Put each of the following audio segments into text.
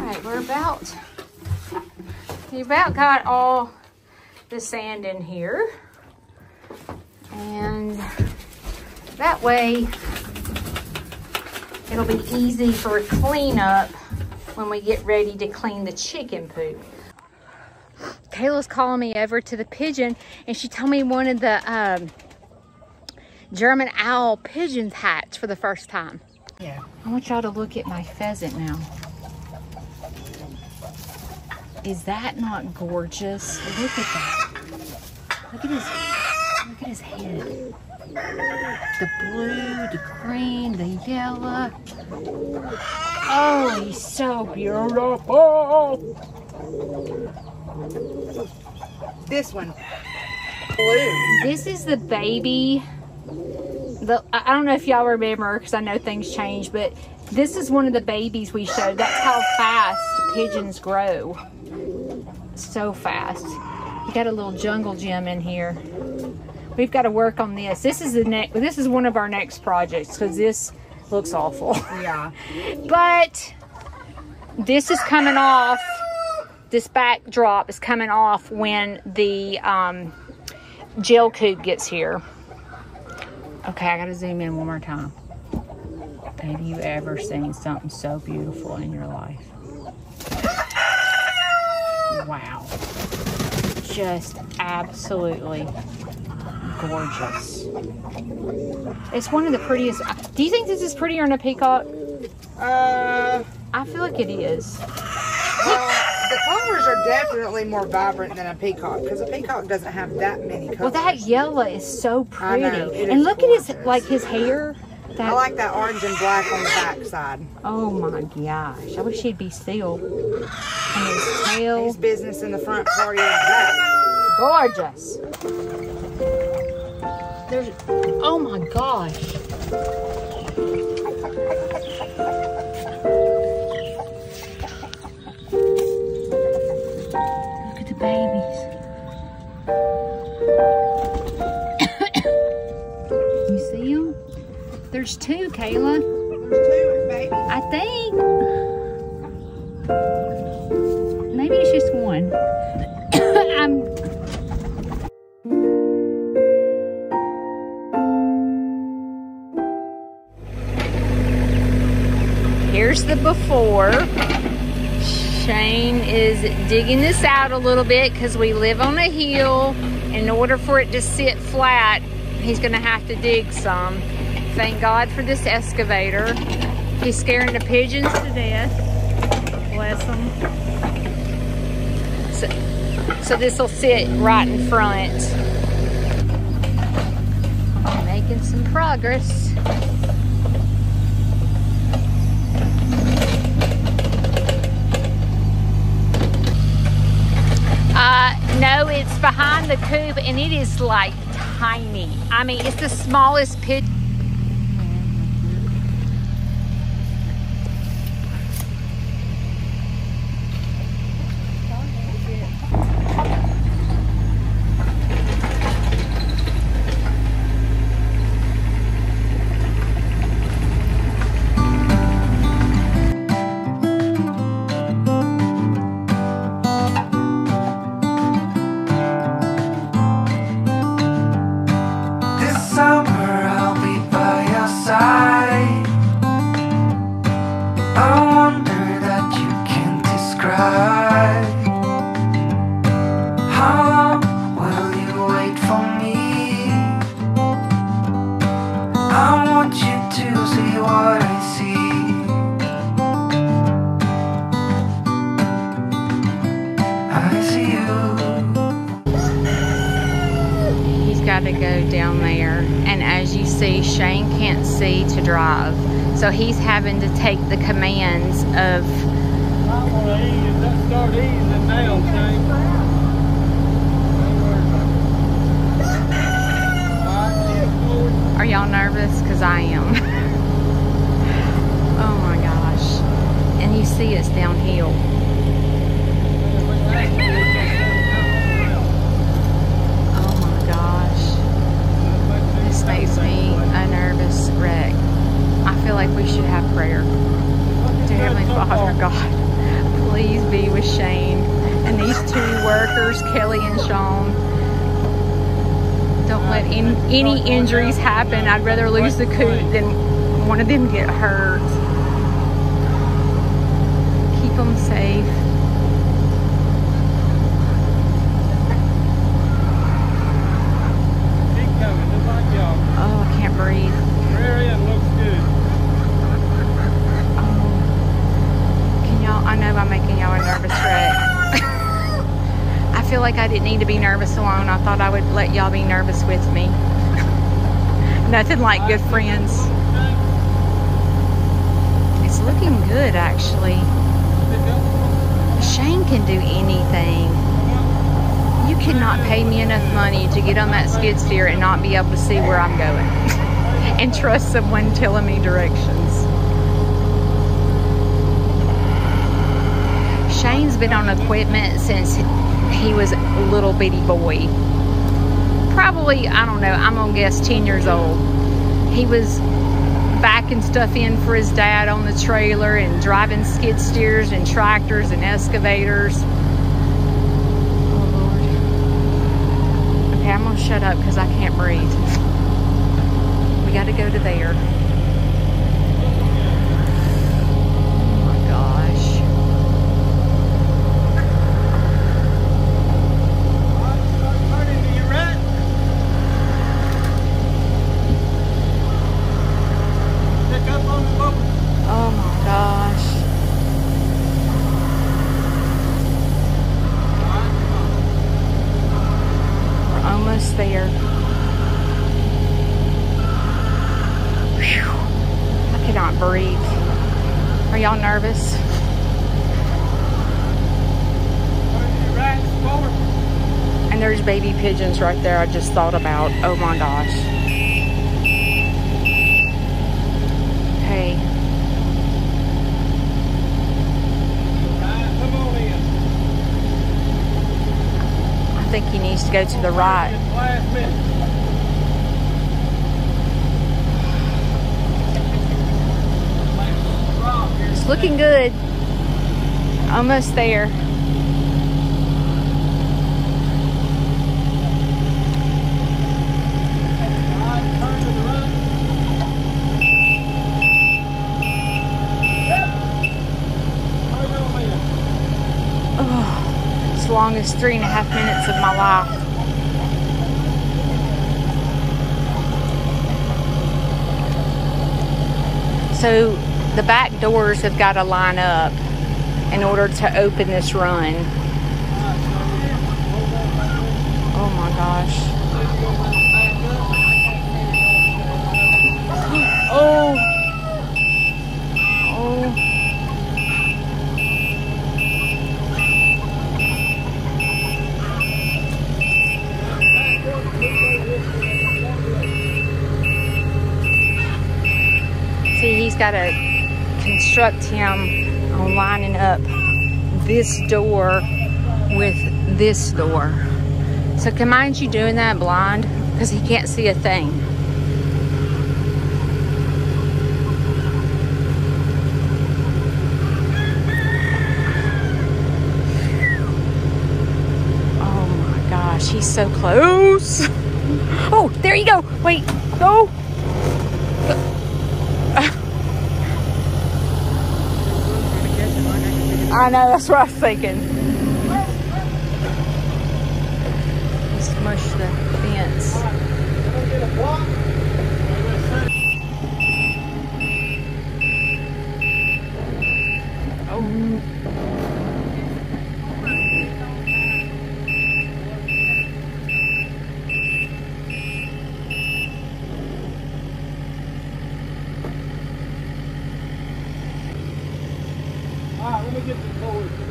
we've about we about got all the sand in here. And that way it'll be easy for a cleanup when we get ready to clean the chicken poop. Kayla's calling me over to the pigeon and she told me one of the um, German owl pigeons hatched for the first time. Yeah. I want y'all to look at my pheasant now. Is that not gorgeous? Look at that. Look at his look at his head. The blue, the green, the yellow. Oh, he's so beautiful. This one. Blue. This is the baby. The I I don't know if y'all remember because I know things change, but this is one of the babies we showed. That's how fast pigeons grow. So fast. We got a little jungle gym in here. We've got to work on this. This is the next. This is one of our next projects because this looks awful. Yeah. But this is coming off. This backdrop is coming off when the um, gel coop gets here. Okay, I gotta zoom in one more time. Have you ever seen something so beautiful in your life? Wow. Just absolutely gorgeous. It's one of the prettiest. Do you think this is prettier than a peacock? Uh, I feel like it is. well, the colors are definitely more vibrant than a peacock because a peacock doesn't have that many colors. Well, that yellow is so pretty. know, and is look at his like his hair. That, I like that orange and black on the back side. Oh my gosh! I wish he'd be still. And his tail, His business in the front, party in the back. gorgeous. There's. Oh my gosh! There's two, Kayla. There's two, baby. I think. Maybe it's just one. I'm. Here's the before. Shane is digging this out a little bit because we live on a hill. In order for it to sit flat, he's gonna have to dig some. Thank God for this excavator. He's scaring the pigeons to death. Bless them. So, so this will sit right in front. Making some progress. Uh, no, it's behind the coop and it is like tiny. I mean, it's the smallest pit. Got to go down there. And as you see, Shane can't see to drive. So he's having to take the commands of I want to ease, let's start easing now, Shane. Are y'all nervous? Because I am. oh my gosh. And you see it's downhill. Oh my gosh. This makes me a nervous wreck. I feel like we should have prayer. Dear Heavenly Father, God, please be with Shane. And these two workers, Kelly and Sean, don't let in, any injuries happen. I'd rather lose the coot than one of them get hurt. Keep them safe. Keep coming, just like y'all. Oh, I can't breathe. Rear end looks good. Oh. Can y'all, I know I'm making y'all a nervous wreck. I feel like I didn't need to be nervous alone. I thought I would let y'all be nervous with me. Nothing like good friends. It's looking good, actually. Shane can do anything. You cannot pay me enough money to get on that skid steer and not be able to see where I'm going. and trust someone telling me directions. Shane's been on equipment since he was a little bitty boy. Probably, I don't know, I'm gonna guess 10 years old. He was backing stuff in for his dad on the trailer and driving skid steers and tractors and excavators. Oh Lord. Okay, I'm gonna shut up because I can't breathe. We gotta go to there. Oh my gosh. Turning to your right. Pick up on the boat. Oh my gosh. We're almost there. Phew. I cannot breathe. Are y'all nervous? Turn to your right, forward. And there's baby pigeons right there I just thought about. Oh my gosh. In. I think he needs to go to the right. It's looking good. Almost there. Right, turn to the right. Turn on in. Oh, it's the longest three and a half minutes of my life. So the back doors have got to line up in order to open this run. Oh my gosh. Oh. Oh. See, got to construct him on lining up this door with this door. So can mind you doing that blind? Because he can't see a thing. Oh my gosh, he's so close. Oh, there you go. Wait, go. I know, that's what I was thinking. Smush the fence. All right, let me get the cord.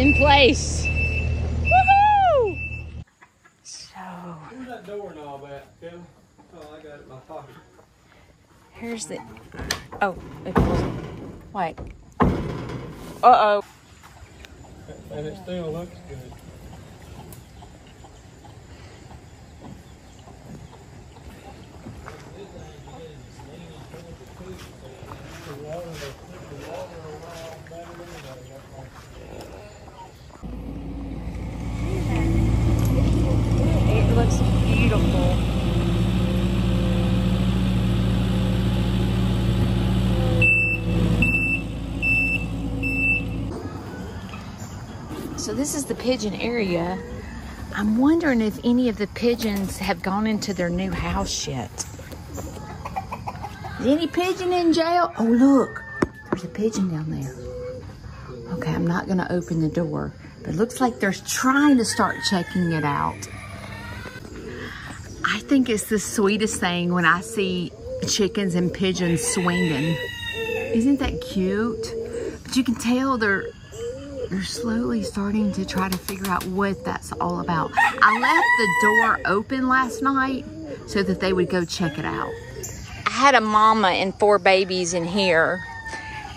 in place. Woohoo! So Where's that doorknob at, Kevin? Oh, I got it in my pocket. here's the. Oh, it wasn't. Wait. Uh oh. And it still looks good. This is the pigeon area. I'm wondering if any of the pigeons have gone into their new house yet. Is any pigeon in jail? Oh look, there's a pigeon down there. Okay, I'm not gonna open the door, but it looks like they're trying to start checking it out. I think it's the sweetest thing when I see chickens and pigeons swinging. Isn't that cute? But you can tell they're they're slowly starting to try to figure out what that's all about. I left the door open last night so that they would go check it out. I had a mama and four babies in here,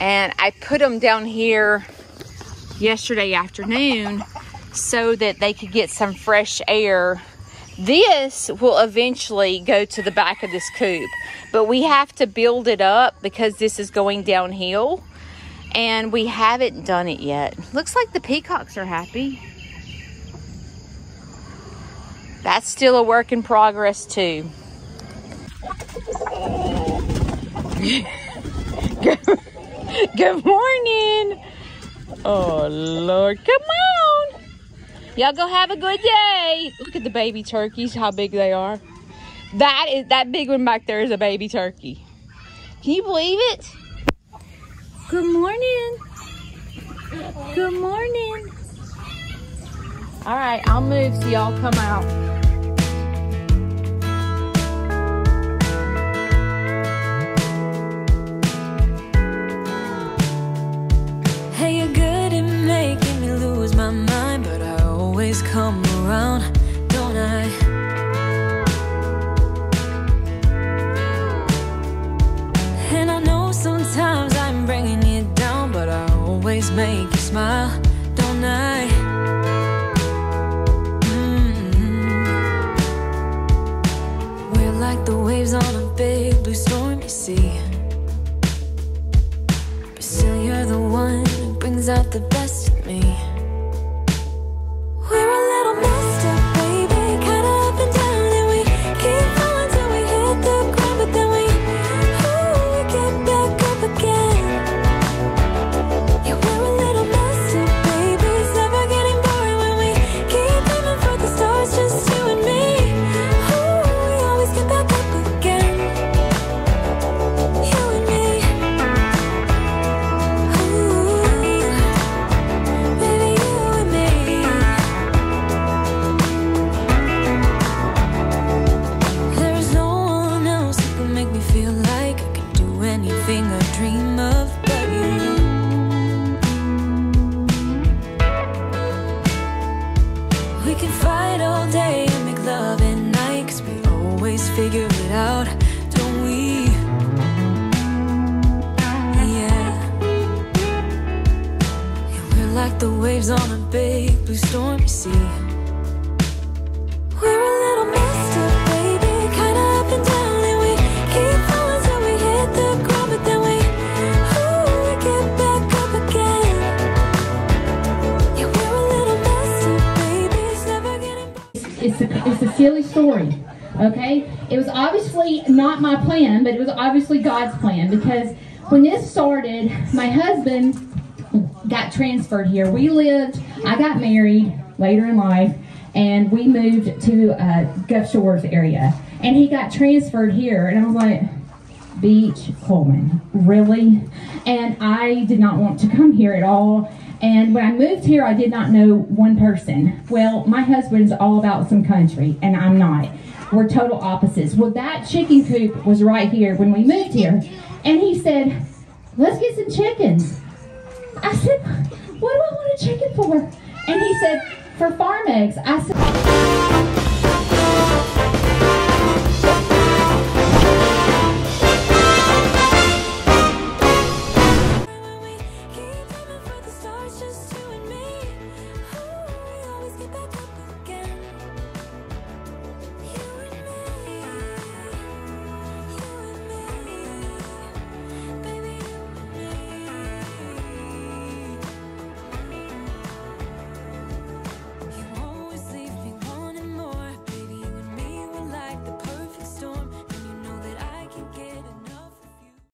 and I put them down here yesterday afternoon so that they could get some fresh air. This will eventually go to the back of this coop, but we have to build it up because this is going downhill and we haven't done it yet. Looks like the peacocks are happy. That's still a work in progress too. good, morning. Oh Lord, come on. Y'all go have a good day. Look at the baby turkeys, how big they are. That is that big one back there is a baby turkey. Can you believe it? Good morning. Good morning. All right, I'll move so y'all come out. Hey, out the best in me. Story. Okay? It was obviously not my plan, but it was obviously God's plan because when this started, my husband got transferred here. We lived, I got married later in life, and we moved to uh, Gulf Shores area. And he got transferred here, and I was like, Beach Cullman, really? And I did not want to come here at all. And when I moved here, I did not know one person. Well, my husband's all about some country, and I'm not. We're total opposites. Well, that chicken coop was right here when we moved here. And he said, Let's get some chickens. I said, What do I want a chicken for? And he said, For farm eggs. I said,